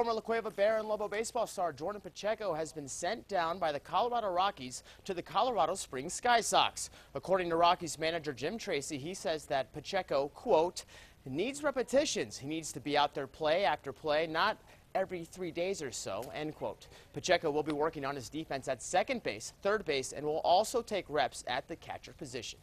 Former La Cueva Bear and Lobo baseball star Jordan Pacheco has been sent down by the Colorado Rockies to the Colorado Springs Sky Sox. According to Rockies manager Jim Tracy, he says that Pacheco, quote, needs repetitions. He needs to be out there play after play, not every three days or so, end quote. Pacheco will be working on his defense at second base, third base, and will also take reps at the catcher position.